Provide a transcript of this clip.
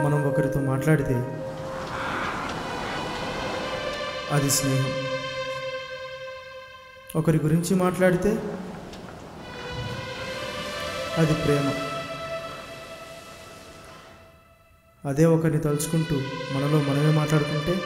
మనం ఒకరితో మాట్లాడితే అది స్నేహం. ఒకరి గురించి మాట్లాడితే అది ప్రేమ. అదే ఒకరిని తలుచుకుంటూ మనలో మనమే మాట్లాడుకుంటే